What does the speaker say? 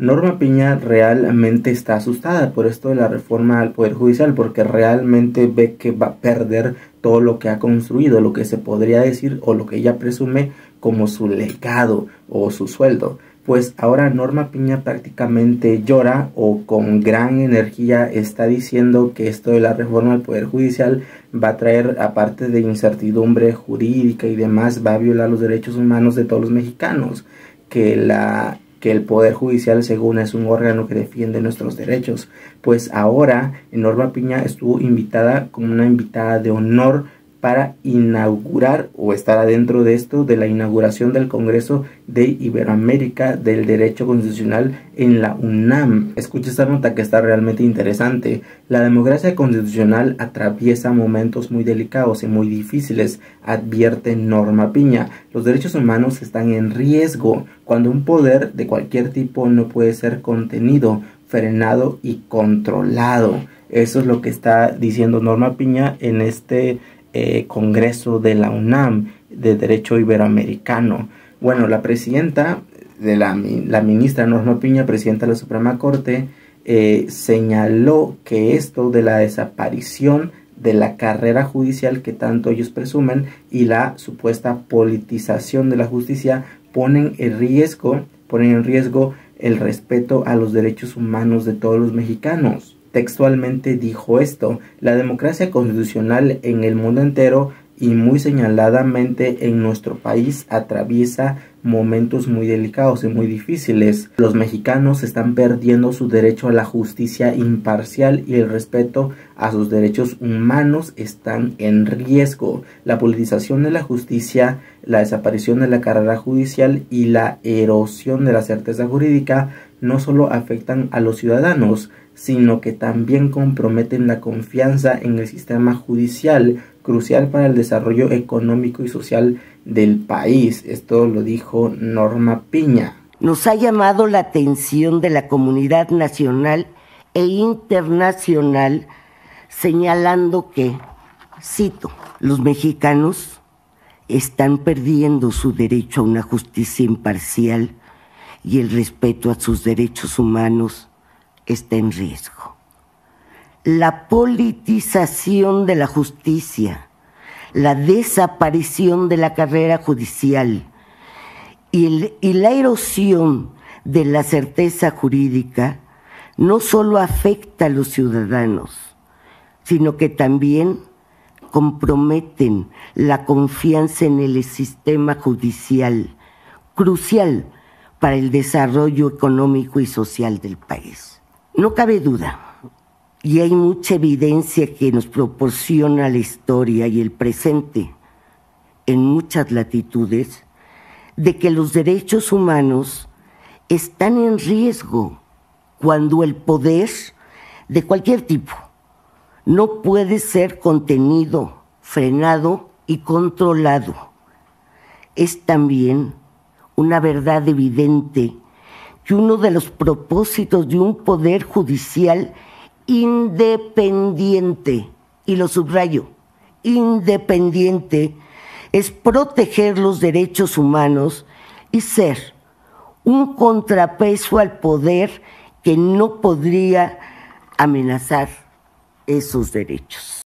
Norma Piña realmente está asustada por esto de la reforma al Poder Judicial, porque realmente ve que va a perder todo lo que ha construido, lo que se podría decir o lo que ella presume como su legado o su sueldo. Pues ahora Norma Piña prácticamente llora o con gran energía está diciendo que esto de la reforma al Poder Judicial va a traer, aparte de incertidumbre jurídica y demás, va a violar los derechos humanos de todos los mexicanos, que la que el Poder Judicial, según es un órgano que defiende nuestros derechos. Pues ahora Norma Piña estuvo invitada como una invitada de honor para inaugurar o estar adentro de esto de la inauguración del Congreso de Iberoamérica del Derecho Constitucional en la UNAM. Escucha esta nota que está realmente interesante. La democracia constitucional atraviesa momentos muy delicados y muy difíciles, advierte Norma Piña. Los derechos humanos están en riesgo cuando un poder de cualquier tipo no puede ser contenido, frenado y controlado. Eso es lo que está diciendo Norma Piña en este eh, Congreso de la UNAM de Derecho Iberoamericano. Bueno, la presidenta de la, la ministra Norma Piña, presidenta de la Suprema Corte, eh, señaló que esto de la desaparición de la carrera judicial que tanto ellos presumen y la supuesta politización de la justicia ponen en riesgo, ponen en riesgo el respeto a los derechos humanos de todos los mexicanos textualmente dijo esto, la democracia constitucional en el mundo entero y muy señaladamente en nuestro país atraviesa momentos muy delicados y muy difíciles. Los mexicanos están perdiendo su derecho a la justicia imparcial y el respeto a sus derechos humanos están en riesgo. La politización de la justicia, la desaparición de la carrera judicial y la erosión de la certeza jurídica no solo afectan a los ciudadanos, sino que también comprometen la confianza en el sistema judicial, crucial para el desarrollo económico y social del país. Esto lo dijo Norma Piña. Nos ha llamado la atención de la comunidad nacional e internacional señalando que, cito, los mexicanos están perdiendo su derecho a una justicia imparcial y el respeto a sus derechos humanos está en riesgo. La politización de la justicia, la desaparición de la carrera judicial y, y la erosión de la certeza jurídica no solo afecta a los ciudadanos, sino que también comprometen la confianza en el sistema judicial, crucial para el desarrollo económico y social del país. No cabe duda, y hay mucha evidencia que nos proporciona la historia y el presente en muchas latitudes, de que los derechos humanos están en riesgo cuando el poder de cualquier tipo no puede ser contenido, frenado y controlado. Es también una verdad evidente que uno de los propósitos de un poder judicial independiente, y lo subrayo, independiente, es proteger los derechos humanos y ser un contrapeso al poder que no podría amenazar esos derechos.